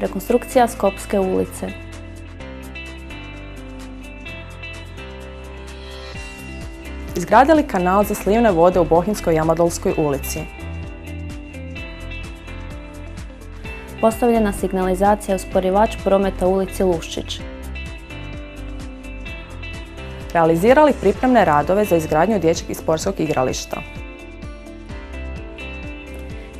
Rekonstrukcija Skopske ulice. Izgradili kanal za slivne vode u Bohinskoj Jamadolskoj ulici. Postavljena signalizacija usporivač prometa u ulici Luščić. Realizirali pripremne radove za izgradnju dječjeg i sportskog igrališta.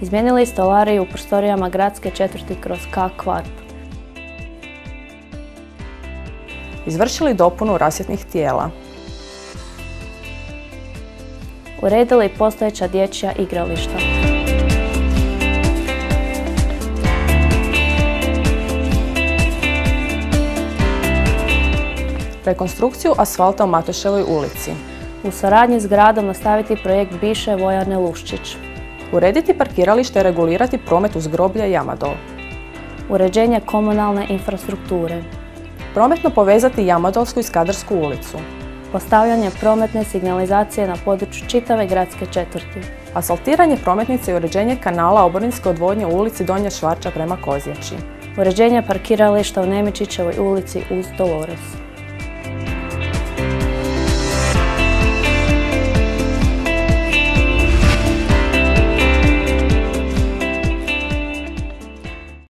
Izmijenili stolariju u prostorijama gradske četvrti kroz K kvart. Izvršili dopunu rasvjetnih tijela. Uredili postojeća dječja igrališta. Rekonstrukciju asfalta u Matoševoj ulici. U suradnji s gradom nastaviti projekt Biše vojarne Luščić. Urediti parkiralište i regulirati promet uz groblje Jamadol. Uređenje komunalne infrastrukture. Prometno povezati Jamadolsku i Skadarsku ulicu. Postavljanje prometne signalizacije na području čitave gradske četvrti. Asfaltiranje prometnice i uređenje kanala oborinske odvodnje u ulici Donja Švarča prema Kozjači. Uređenje parkirališta u Nemičićevoj ulici uz Dolores.